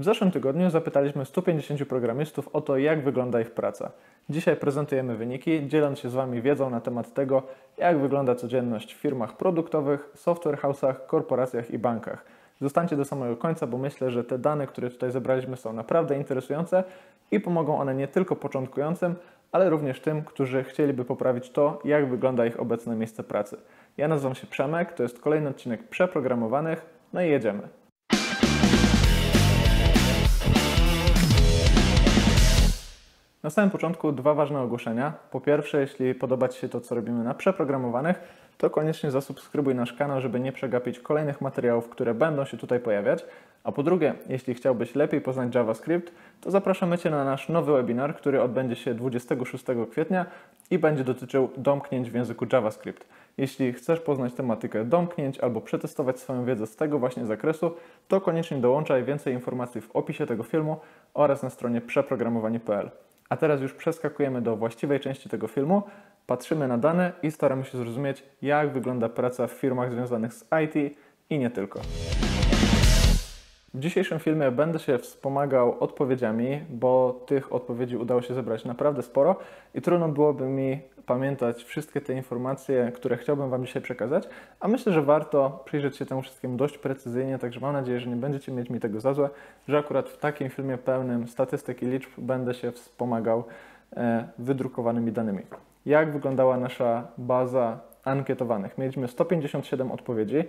W zeszłym tygodniu zapytaliśmy 150 programistów o to, jak wygląda ich praca. Dzisiaj prezentujemy wyniki, dzieląc się z Wami wiedzą na temat tego, jak wygląda codzienność w firmach produktowych, software house'ach, korporacjach i bankach. Zostańcie do samego końca, bo myślę, że te dane, które tutaj zebraliśmy, są naprawdę interesujące i pomogą one nie tylko początkującym, ale również tym, którzy chcieliby poprawić to, jak wygląda ich obecne miejsce pracy. Ja nazywam się Przemek, to jest kolejny odcinek przeprogramowanych, no i jedziemy. Na samym początku dwa ważne ogłoszenia. Po pierwsze, jeśli podoba Ci się to, co robimy na przeprogramowanych, to koniecznie zasubskrybuj nasz kanał, żeby nie przegapić kolejnych materiałów, które będą się tutaj pojawiać. A po drugie, jeśli chciałbyś lepiej poznać JavaScript, to zapraszamy Cię na nasz nowy webinar, który odbędzie się 26 kwietnia i będzie dotyczył domknięć w języku JavaScript. Jeśli chcesz poznać tematykę domknięć albo przetestować swoją wiedzę z tego właśnie zakresu, to koniecznie dołączaj więcej informacji w opisie tego filmu oraz na stronie przeprogramowanie.pl. A teraz już przeskakujemy do właściwej części tego filmu, patrzymy na dane i staramy się zrozumieć, jak wygląda praca w firmach związanych z IT i nie tylko. W dzisiejszym filmie będę się wspomagał odpowiedziami, bo tych odpowiedzi udało się zebrać naprawdę sporo i trudno byłoby mi pamiętać wszystkie te informacje, które chciałbym Wam dzisiaj przekazać, a myślę, że warto przyjrzeć się temu wszystkim dość precyzyjnie, także mam nadzieję, że nie będziecie mieć mi tego za złe, że akurat w takim filmie pełnym statystyk i liczb będę się wspomagał e, wydrukowanymi danymi. Jak wyglądała nasza baza ankietowanych? Mieliśmy 157 odpowiedzi.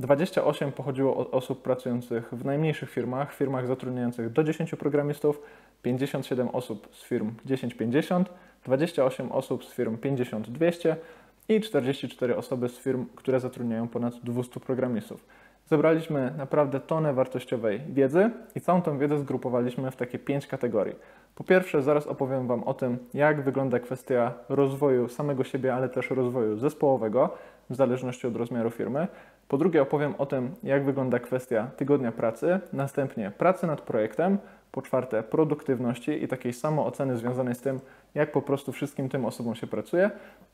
28 pochodziło od osób pracujących w najmniejszych firmach, firmach zatrudniających do 10 programistów, 57 osób z firm 10-50, 28 osób z firm 50-200 i 44 osoby z firm, które zatrudniają ponad 200 programistów. Zebraliśmy naprawdę tonę wartościowej wiedzy i całą tą wiedzę zgrupowaliśmy w takie pięć kategorii. Po pierwsze, zaraz opowiem Wam o tym, jak wygląda kwestia rozwoju samego siebie, ale też rozwoju zespołowego, w zależności od rozmiaru firmy. Po drugie, opowiem o tym, jak wygląda kwestia tygodnia pracy, następnie pracy nad projektem, po czwarte, produktywności i takiej samooceny związanej z tym, jak po prostu wszystkim tym osobom się pracuje,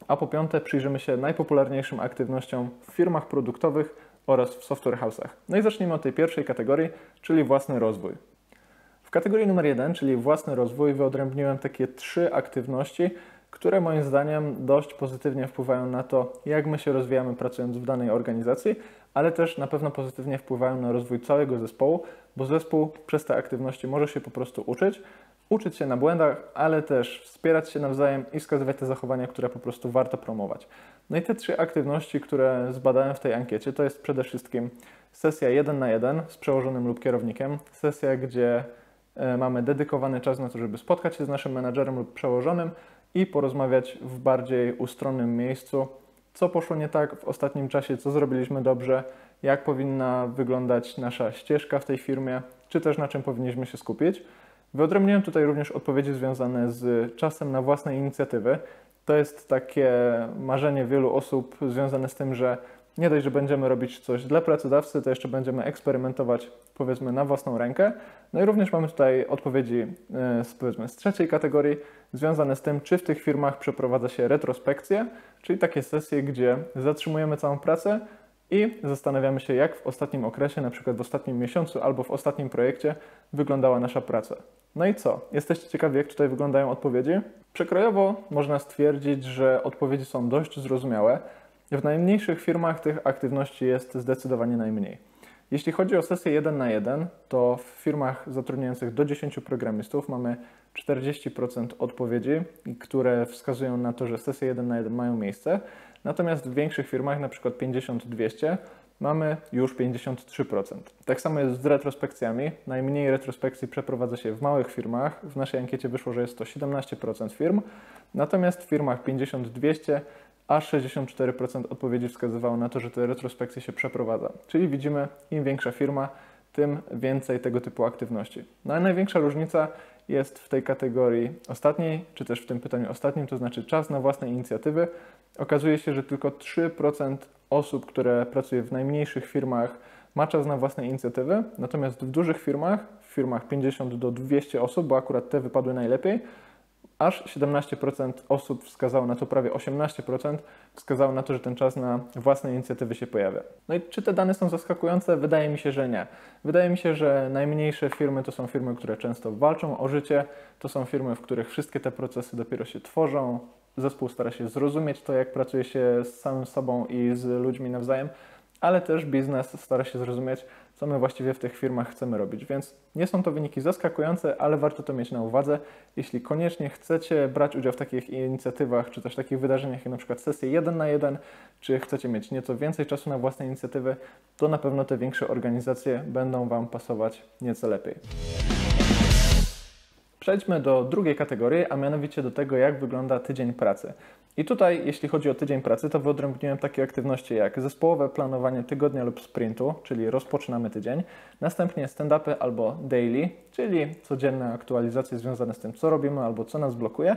a po piąte, przyjrzymy się najpopularniejszym aktywnościom w firmach produktowych oraz w software house'ach. No i zacznijmy od tej pierwszej kategorii, czyli własny rozwój. W kategorii numer jeden, czyli własny rozwój, wyodrębniłem takie trzy aktywności, które moim zdaniem dość pozytywnie wpływają na to, jak my się rozwijamy pracując w danej organizacji, ale też na pewno pozytywnie wpływają na rozwój całego zespołu, bo zespół przez te aktywności może się po prostu uczyć, uczyć się na błędach, ale też wspierać się nawzajem i wskazywać te zachowania, które po prostu warto promować. No i te trzy aktywności, które zbadałem w tej ankiecie, to jest przede wszystkim sesja 1 na 1 z przełożonym lub kierownikiem, sesja, gdzie e, mamy dedykowany czas na to, żeby spotkać się z naszym menadżerem lub przełożonym i porozmawiać w bardziej ustronnym miejscu, co poszło nie tak w ostatnim czasie, co zrobiliśmy dobrze, jak powinna wyglądać nasza ścieżka w tej firmie, czy też na czym powinniśmy się skupić. Wyodrębniłem tutaj również odpowiedzi związane z czasem na własne inicjatywy. To jest takie marzenie wielu osób związane z tym, że nie dość, że będziemy robić coś dla pracodawcy, to jeszcze będziemy eksperymentować powiedzmy na własną rękę. No i również mamy tutaj odpowiedzi e, z, powiedzmy, z trzeciej kategorii związane z tym, czy w tych firmach przeprowadza się retrospekcje, czyli takie sesje, gdzie zatrzymujemy całą pracę i zastanawiamy się, jak w ostatnim okresie, na przykład w ostatnim miesiącu albo w ostatnim projekcie wyglądała nasza praca. No i co? Jesteście ciekawi, jak tutaj wyglądają odpowiedzi? Przekrojowo można stwierdzić, że odpowiedzi są dość zrozumiałe. W najmniejszych firmach tych aktywności jest zdecydowanie najmniej. Jeśli chodzi o sesję 1 na 1, to w firmach zatrudniających do 10 programistów mamy 40% odpowiedzi, które wskazują na to, że sesje 1 na 1 mają miejsce. Natomiast w większych firmach, przykład 50-200, mamy już 53%. Tak samo jest z retrospekcjami. Najmniej retrospekcji przeprowadza się w małych firmach. W naszej ankiecie wyszło, że jest to 17% firm. Natomiast w firmach 50-200 aż 64% odpowiedzi wskazywało na to, że te retrospekcje się przeprowadza. Czyli widzimy, im większa firma, tym więcej tego typu aktywności. No a największa różnica jest w tej kategorii ostatniej, czy też w tym pytaniu ostatnim, to znaczy czas na własne inicjatywy. Okazuje się, że tylko 3% osób, które pracuje w najmniejszych firmach, ma czas na własne inicjatywy, natomiast w dużych firmach, w firmach 50 do 200 osób, bo akurat te wypadły najlepiej, aż 17% osób wskazało na to, prawie 18% wskazało na to, że ten czas na własne inicjatywy się pojawia. No i czy te dane są zaskakujące? Wydaje mi się, że nie. Wydaje mi się, że najmniejsze firmy to są firmy, które często walczą o życie, to są firmy, w których wszystkie te procesy dopiero się tworzą, zespół stara się zrozumieć to, jak pracuje się z samym sobą i z ludźmi nawzajem, ale też biznes stara się zrozumieć, co my właściwie w tych firmach chcemy robić. Więc nie są to wyniki zaskakujące, ale warto to mieć na uwadze. Jeśli koniecznie chcecie brać udział w takich inicjatywach, czy też takich wydarzeniach, jak na przykład sesje 1 na 1, czy chcecie mieć nieco więcej czasu na własne inicjatywy, to na pewno te większe organizacje będą Wam pasować nieco lepiej. Przejdźmy do drugiej kategorii, a mianowicie do tego, jak wygląda tydzień pracy. I tutaj, jeśli chodzi o tydzień pracy, to wyodrębniłem takie aktywności jak zespołowe planowanie tygodnia lub sprintu, czyli rozpoczynamy tydzień, następnie stand-upy albo daily, czyli codzienne aktualizacje związane z tym, co robimy albo co nas blokuje,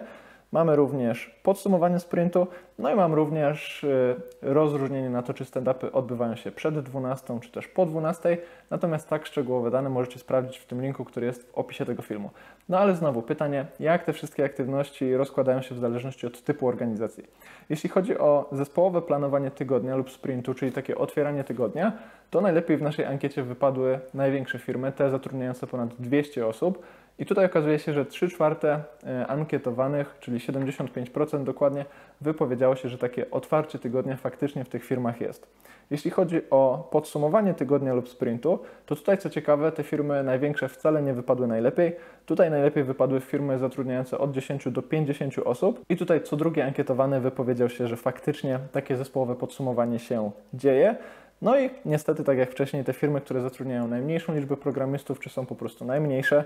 Mamy również podsumowanie sprintu, no i mam również y, rozróżnienie na to, czy stand-upy odbywają się przed 12 czy też po 12. Natomiast tak szczegółowe dane możecie sprawdzić w tym linku, który jest w opisie tego filmu. No ale znowu pytanie, jak te wszystkie aktywności rozkładają się w zależności od typu organizacji. Jeśli chodzi o zespołowe planowanie tygodnia lub sprintu, czyli takie otwieranie tygodnia, to najlepiej w naszej ankiecie wypadły największe firmy, te zatrudniające ponad 200 osób. I tutaj okazuje się, że 3 czwarte e, ankietowanych, czyli 75% dokładnie, wypowiedziało się, że takie otwarcie tygodnia faktycznie w tych firmach jest. Jeśli chodzi o podsumowanie tygodnia lub sprintu, to tutaj co ciekawe, te firmy największe wcale nie wypadły najlepiej. Tutaj najlepiej wypadły firmy zatrudniające od 10 do 50 osób i tutaj co drugi ankietowany wypowiedział się, że faktycznie takie zespołowe podsumowanie się dzieje. No i niestety, tak jak wcześniej, te firmy, które zatrudniają najmniejszą liczbę programistów, czy są po prostu najmniejsze,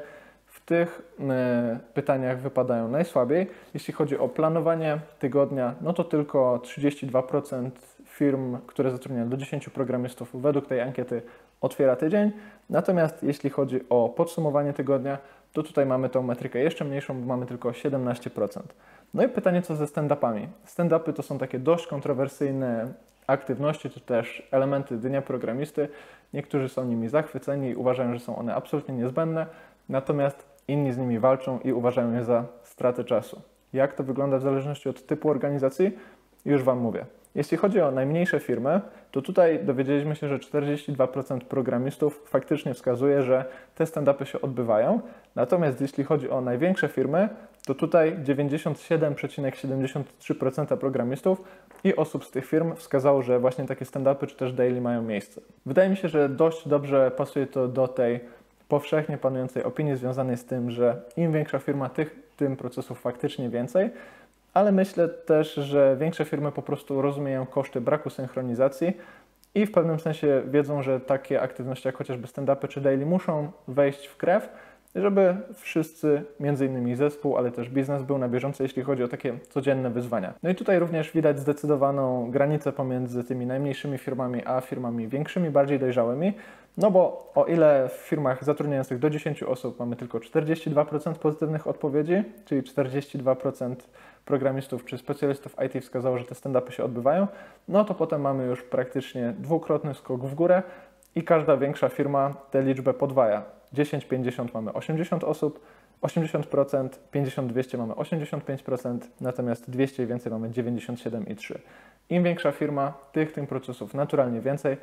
tych e, pytaniach wypadają najsłabiej. Jeśli chodzi o planowanie tygodnia, no to tylko 32% firm, które zatrudniają do 10 programistów według tej ankiety otwiera tydzień. Natomiast jeśli chodzi o podsumowanie tygodnia, to tutaj mamy tą metrykę jeszcze mniejszą, bo mamy tylko 17%. No i pytanie, co ze stand-upami? Stand-upy to są takie dość kontrowersyjne aktywności, czy też elementy dnia programisty. Niektórzy są nimi zachwyceni i uważają, że są one absolutnie niezbędne, natomiast inni z nimi walczą i uważają je za stratę czasu. Jak to wygląda w zależności od typu organizacji? Już Wam mówię. Jeśli chodzi o najmniejsze firmy, to tutaj dowiedzieliśmy się, że 42% programistów faktycznie wskazuje, że te stand-upy się odbywają. Natomiast jeśli chodzi o największe firmy, to tutaj 97,73% programistów i osób z tych firm wskazało, że właśnie takie stand-upy czy też daily mają miejsce. Wydaje mi się, że dość dobrze pasuje to do tej powszechnie panującej opinii związanej z tym, że im większa firma, tych, tym procesów faktycznie więcej, ale myślę też, że większe firmy po prostu rozumieją koszty braku synchronizacji i w pewnym sensie wiedzą, że takie aktywności jak chociażby stand-upy czy daily muszą wejść w krew, żeby wszyscy, między innymi zespół, ale też biznes był na bieżąco, jeśli chodzi o takie codzienne wyzwania. No i tutaj również widać zdecydowaną granicę pomiędzy tymi najmniejszymi firmami a firmami większymi, bardziej dojrzałymi, no bo o ile w firmach zatrudniających do 10 osób mamy tylko 42% pozytywnych odpowiedzi, czyli 42% programistów czy specjalistów IT wskazało, że te stand-upy się odbywają, no to potem mamy już praktycznie dwukrotny skok w górę i każda większa firma tę liczbę podwaja. 10-50 mamy 80 osób, 80%, 50-200 mamy 85%, natomiast 200 i więcej mamy 97,3%. Im większa firma, tych tym procesów naturalnie więcej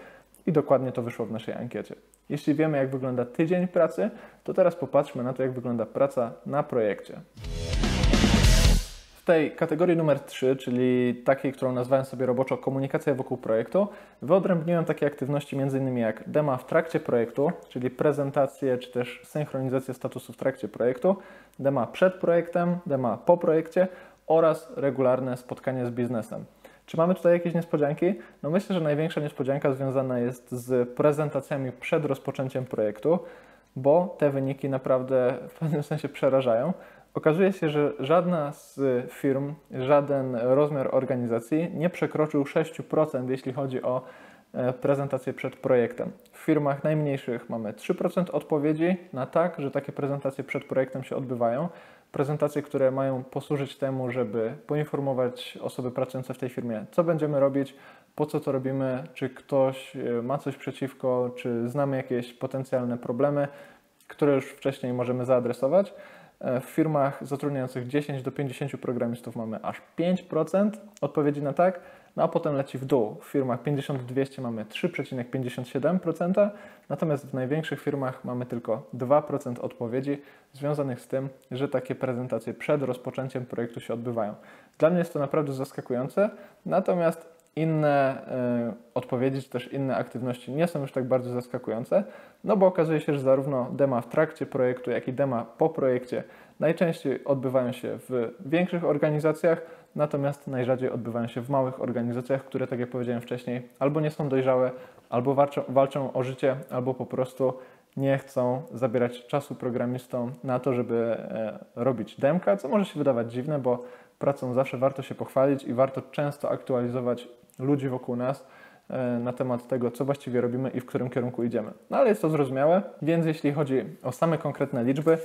i dokładnie to wyszło w naszej ankiecie. Jeśli wiemy, jak wygląda tydzień pracy, to teraz popatrzmy na to, jak wygląda praca na projekcie. W tej kategorii numer 3, czyli takiej, którą nazwałem sobie roboczo komunikacja wokół projektu, wyodrębniłem takie aktywności m.in. jak dema w trakcie projektu, czyli prezentację czy też synchronizację statusu w trakcie projektu, dema przed projektem, dema po projekcie oraz regularne spotkanie z biznesem. Czy mamy tutaj jakieś niespodzianki? No myślę, że największa niespodzianka związana jest z prezentacjami przed rozpoczęciem projektu, bo te wyniki naprawdę w pewnym sensie przerażają. Okazuje się, że żadna z firm, żaden rozmiar organizacji nie przekroczył 6%, jeśli chodzi o e, prezentację przed projektem. W firmach najmniejszych mamy 3% odpowiedzi na tak, że takie prezentacje przed projektem się odbywają. Prezentacje, które mają posłużyć temu, żeby poinformować osoby pracujące w tej firmie, co będziemy robić, po co to robimy, czy ktoś e, ma coś przeciwko, czy znamy jakieś potencjalne problemy, które już wcześniej możemy zaadresować. E, w firmach zatrudniających 10 do 50 programistów mamy aż 5% odpowiedzi na tak, no a potem leci w dół. W firmach 50-200 mamy 3,57%, natomiast w największych firmach mamy tylko 2% odpowiedzi związanych z tym, że takie prezentacje przed rozpoczęciem projektu się odbywają. Dla mnie jest to naprawdę zaskakujące, natomiast inne y, odpowiedzi, czy też inne aktywności nie są już tak bardzo zaskakujące, no bo okazuje się, że zarówno dema w trakcie projektu, jak i dema po projekcie najczęściej odbywają się w większych organizacjach, natomiast najrzadziej odbywają się w małych organizacjach, które, tak jak powiedziałem wcześniej, albo nie są dojrzałe, albo walczą, walczą o życie, albo po prostu nie chcą zabierać czasu programistom na to, żeby e, robić demka, co może się wydawać dziwne, bo pracą zawsze warto się pochwalić i warto często aktualizować ludzi wokół nas e, na temat tego, co właściwie robimy i w którym kierunku idziemy. No ale jest to zrozumiałe, więc jeśli chodzi o same konkretne liczby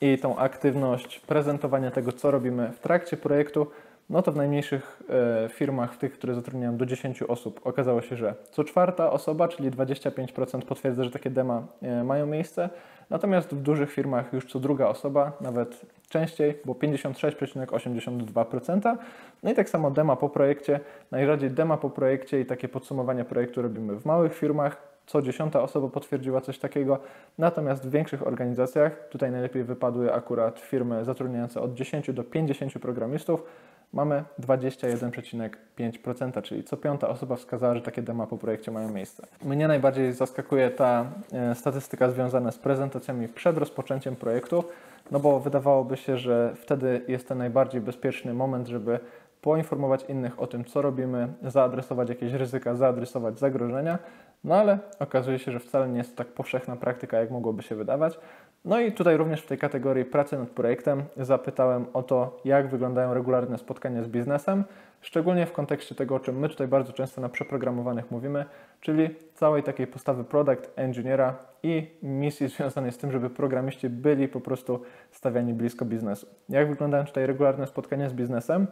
i tą aktywność prezentowania tego, co robimy w trakcie projektu, no to w najmniejszych e, firmach, w tych, które zatrudniają do 10 osób, okazało się, że co czwarta osoba, czyli 25% potwierdza, że takie dema e, mają miejsce, natomiast w dużych firmach już co druga osoba, nawet częściej, bo 56,82%. No i tak samo dema po projekcie, najrzadziej dema po projekcie i takie podsumowanie projektu robimy w małych firmach, co dziesiąta osoba potwierdziła coś takiego. Natomiast w większych organizacjach, tutaj najlepiej wypadły akurat firmy zatrudniające od 10 do 50 programistów, mamy 21,5%, czyli co piąta osoba wskazała, że takie dema po projekcie mają miejsce. Mnie najbardziej zaskakuje ta e, statystyka związana z prezentacjami przed rozpoczęciem projektu, no bo wydawałoby się, że wtedy jest ten najbardziej bezpieczny moment, żeby poinformować innych o tym, co robimy, zaadresować jakieś ryzyka, zaadresować zagrożenia, no ale okazuje się, że wcale nie jest to tak powszechna praktyka, jak mogłoby się wydawać. No i tutaj również w tej kategorii pracy nad projektem zapytałem o to, jak wyglądają regularne spotkania z biznesem, szczególnie w kontekście tego, o czym my tutaj bardzo często na przeprogramowanych mówimy, czyli całej takiej postawy product engineera i misji związanej z tym, żeby programiści byli po prostu stawiani blisko biznesu. Jak wyglądają tutaj regularne spotkania z biznesem?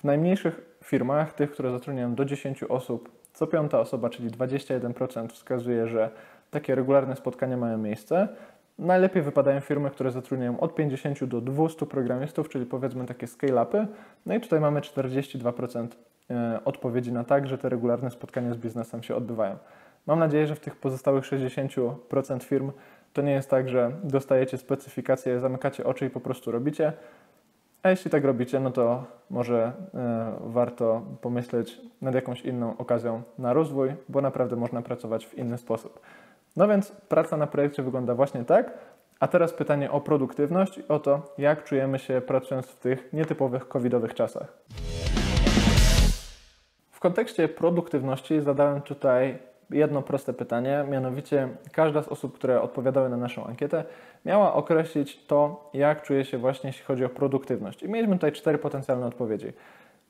W najmniejszych firmach, tych, które zatrudniają do 10 osób, co piąta osoba, czyli 21% wskazuje, że takie regularne spotkania mają miejsce. Najlepiej wypadają firmy, które zatrudniają od 50 do 200 programistów, czyli powiedzmy takie scale-upy. No i tutaj mamy 42% e, odpowiedzi na tak, że te regularne spotkania z biznesem się odbywają. Mam nadzieję, że w tych pozostałych 60% firm to nie jest tak, że dostajecie specyfikację, zamykacie oczy i po prostu robicie. A jeśli tak robicie, no to może e, warto pomyśleć nad jakąś inną okazją na rozwój, bo naprawdę można pracować w inny sposób. No więc praca na projekcie wygląda właśnie tak. A teraz pytanie o produktywność i o to, jak czujemy się pracując w tych nietypowych covidowych czasach. W kontekście produktywności zadałem tutaj jedno proste pytanie, mianowicie każda z osób, które odpowiadały na naszą ankietę, miała określić to, jak czuje się właśnie, jeśli chodzi o produktywność. I mieliśmy tutaj cztery potencjalne odpowiedzi.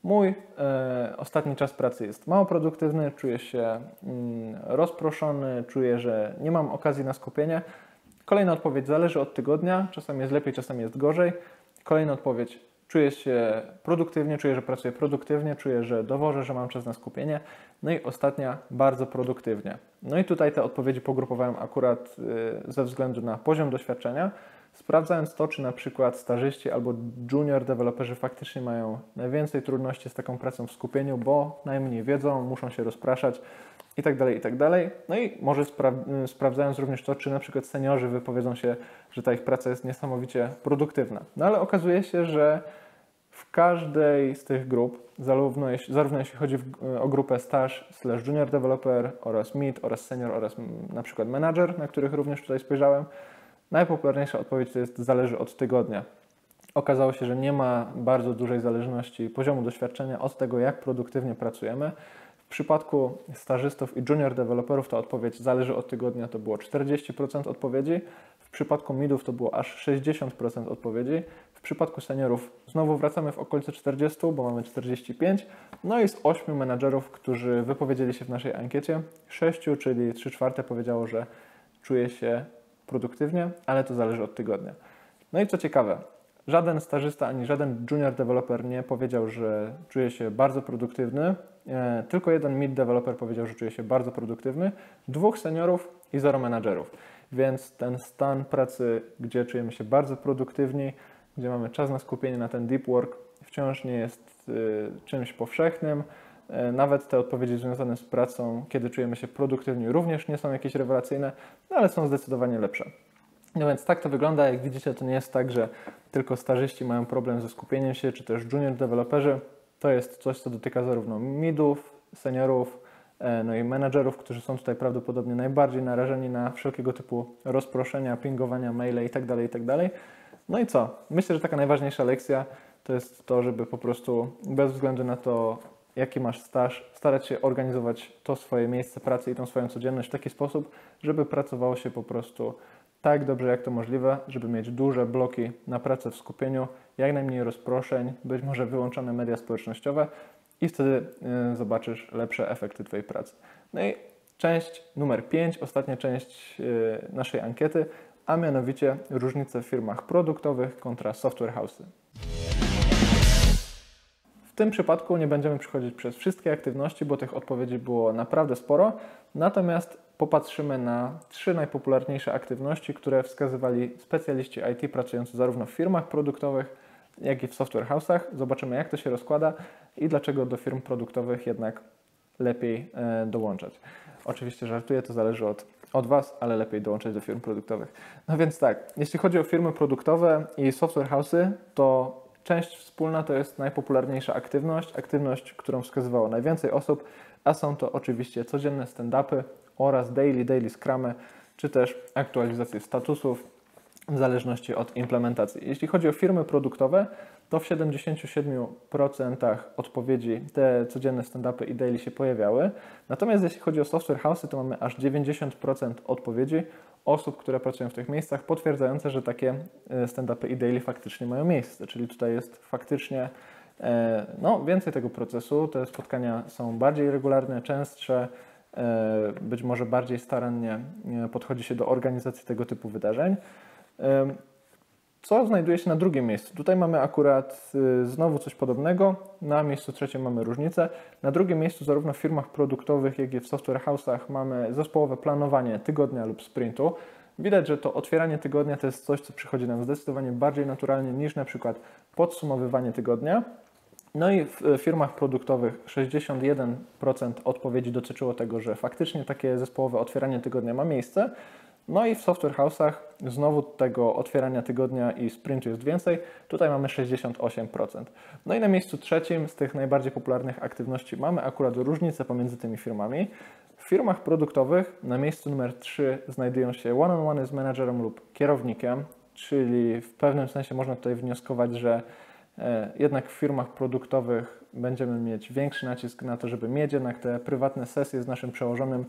Mój e, ostatni czas pracy jest mało produktywny, czuję się mm, rozproszony, czuję, że nie mam okazji na skupienie. Kolejna odpowiedź zależy od tygodnia, czasami jest lepiej, czasami jest gorzej. Kolejna odpowiedź czuję się produktywnie, czuję, że pracuję produktywnie, czuję, że dowożę, że mam czas na skupienie. No i ostatnia, bardzo produktywnie. No i tutaj te odpowiedzi pogrupowałem akurat y, ze względu na poziom doświadczenia, sprawdzając to, czy na przykład stażyści albo junior deweloperzy faktycznie mają najwięcej trudności z taką pracą w skupieniu, bo najmniej wiedzą, muszą się rozpraszać i tak dalej, i tak. No i może spra y, sprawdzając również to, czy na przykład seniorzy wypowiedzą się, że ta ich praca jest niesamowicie produktywna. No ale okazuje się, że w każdej z tych grup, zarówno jeśli, zarówno jeśli chodzi o grupę staż slash junior developer oraz mid oraz senior oraz na przykład manager, na których również tutaj spojrzałem, najpopularniejsza odpowiedź to jest zależy od tygodnia. Okazało się, że nie ma bardzo dużej zależności poziomu doświadczenia od tego, jak produktywnie pracujemy. W przypadku stażystów i junior deweloperów ta odpowiedź zależy od tygodnia, to było 40% odpowiedzi. W przypadku midów to było aż 60% odpowiedzi. W przypadku seniorów znowu wracamy w okolice 40, bo mamy 45. No i z 8 menadżerów, którzy wypowiedzieli się w naszej ankiecie, 6, czyli 3 czwarte powiedziało, że czuje się produktywnie, ale to zależy od tygodnia. No i co ciekawe, żaden stażysta ani żaden junior developer nie powiedział, że czuje się bardzo produktywny. E, tylko jeden mid developer powiedział, że czuje się bardzo produktywny. Dwóch seniorów i zero menadżerów. Więc ten stan pracy, gdzie czujemy się bardzo produktywni, gdzie mamy czas na skupienie na ten deep work, wciąż nie jest y, czymś powszechnym. E, nawet te odpowiedzi związane z pracą, kiedy czujemy się produktywni, również nie są jakieś rewelacyjne, no ale są zdecydowanie lepsze. No więc tak to wygląda. Jak widzicie, to nie jest tak, że tylko starzyści mają problem ze skupieniem się, czy też junior deweloperzy. To jest coś, co dotyka zarówno midów, seniorów, e, no i menedżerów, którzy są tutaj prawdopodobnie najbardziej narażeni na wszelkiego typu rozproszenia, pingowania, maile itd., tak itd. No i co? Myślę, że taka najważniejsza lekcja to jest to, żeby po prostu bez względu na to, jaki masz staż, starać się organizować to swoje miejsce pracy i tą swoją codzienność w taki sposób, żeby pracowało się po prostu tak dobrze jak to możliwe, żeby mieć duże bloki na pracę w skupieniu, jak najmniej rozproszeń, być może wyłączone media społecznościowe i wtedy y, zobaczysz lepsze efekty Twojej pracy. No i część numer 5, ostatnia część y, naszej ankiety, a mianowicie różnice w firmach produktowych kontra software house'y. W tym przypadku nie będziemy przechodzić przez wszystkie aktywności, bo tych odpowiedzi było naprawdę sporo. Natomiast popatrzymy na trzy najpopularniejsze aktywności, które wskazywali specjaliści IT pracujący zarówno w firmach produktowych, jak i w software house'ach. Zobaczymy, jak to się rozkłada i dlaczego do firm produktowych jednak lepiej e, dołączać. Oczywiście żartuję, to zależy od, od Was, ale lepiej dołączać do firm produktowych. No więc tak, jeśli chodzi o firmy produktowe i software house'y, to część wspólna to jest najpopularniejsza aktywność, aktywność, którą wskazywało najwięcej osób, a są to oczywiście codzienne stand-upy oraz daily, daily scrumy, czy też aktualizacje statusów w zależności od implementacji. Jeśli chodzi o firmy produktowe, to w 77% odpowiedzi te codzienne stand-upy i daily się pojawiały. Natomiast jeśli chodzi o software house, to mamy aż 90% odpowiedzi osób, które pracują w tych miejscach, potwierdzające, że takie e, stand-upy i daily faktycznie mają miejsce. Czyli tutaj jest faktycznie e, no, więcej tego procesu. Te spotkania są bardziej regularne, częstsze, e, być może bardziej starannie podchodzi się do organizacji tego typu wydarzeń. Co znajduje się na drugim miejscu? Tutaj mamy akurat y, znowu coś podobnego. Na miejscu trzecim mamy różnicę. Na drugim miejscu, zarówno w firmach produktowych, jak i w software house'ach, mamy zespołowe planowanie tygodnia lub sprintu. Widać, że to otwieranie tygodnia to jest coś, co przychodzi nam zdecydowanie bardziej naturalnie niż na przykład podsumowywanie tygodnia. No i w firmach produktowych 61% odpowiedzi dotyczyło tego, że faktycznie takie zespołowe otwieranie tygodnia ma miejsce. No i w software house'ach znowu tego otwierania tygodnia i sprintu jest więcej. Tutaj mamy 68%. No i na miejscu trzecim z tych najbardziej popularnych aktywności mamy akurat różnicę pomiędzy tymi firmami. W firmach produktowych na miejscu numer 3 znajdują się one-on-one z menadżerem lub kierownikiem, czyli w pewnym sensie można tutaj wnioskować, że e, jednak w firmach produktowych będziemy mieć większy nacisk na to, żeby mieć jednak te prywatne sesje z naszym przełożonym,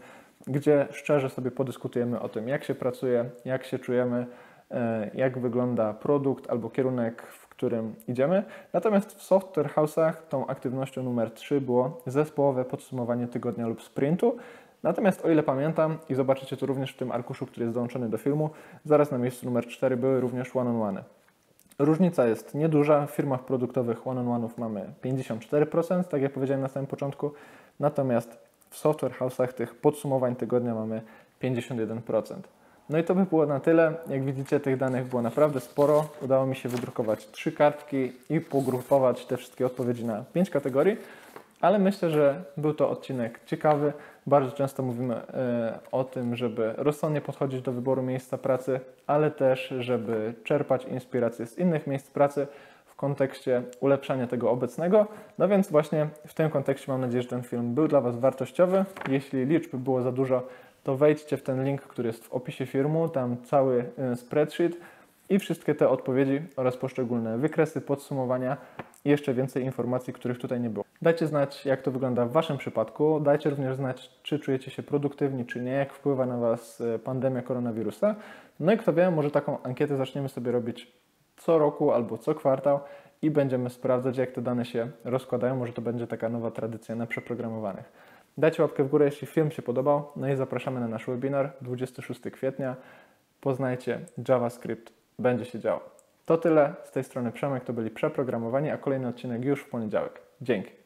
gdzie szczerze sobie podyskutujemy o tym, jak się pracuje, jak się czujemy, e, jak wygląda produkt albo kierunek, w którym idziemy. Natomiast w software house'ach tą aktywnością numer 3 było zespołowe podsumowanie tygodnia lub sprintu. Natomiast o ile pamiętam i zobaczycie to również w tym arkuszu, który jest dołączony do filmu, zaraz na miejscu numer 4 były również one-on-one. Różnica jest nieduża. W firmach produktowych one-on-one'ów mamy 54%, tak jak powiedziałem na samym początku. Natomiast w software house'ach tych podsumowań tygodnia mamy 51%. No i to by było na tyle. Jak widzicie, tych danych było naprawdę sporo. Udało mi się wydrukować trzy kartki i pogrupować te wszystkie odpowiedzi na pięć kategorii, ale myślę, że był to odcinek ciekawy. Bardzo często mówimy e, o tym, żeby rozsądnie podchodzić do wyboru miejsca pracy, ale też, żeby czerpać inspiracje z innych miejsc pracy kontekście ulepszania tego obecnego. No więc właśnie w tym kontekście mam nadzieję, że ten film był dla Was wartościowy. Jeśli liczb było za dużo, to wejdźcie w ten link, który jest w opisie filmu, tam cały y, spreadsheet i wszystkie te odpowiedzi oraz poszczególne wykresy, podsumowania i jeszcze więcej informacji, których tutaj nie było. Dajcie znać, jak to wygląda w Waszym przypadku. Dajcie również znać, czy czujecie się produktywni, czy nie, jak wpływa na Was y, pandemia koronawirusa. No i kto wie, może taką ankietę zaczniemy sobie robić co roku albo co kwartał i będziemy sprawdzać, jak te dane się rozkładają. Może to będzie taka nowa tradycja na przeprogramowanych. Dajcie łapkę w górę, jeśli film się podobał. No i zapraszamy na nasz webinar 26 kwietnia. Poznajcie JavaScript, będzie się działo. To tyle. Z tej strony Przemek, to byli przeprogramowani, a kolejny odcinek już w poniedziałek. Dzięki.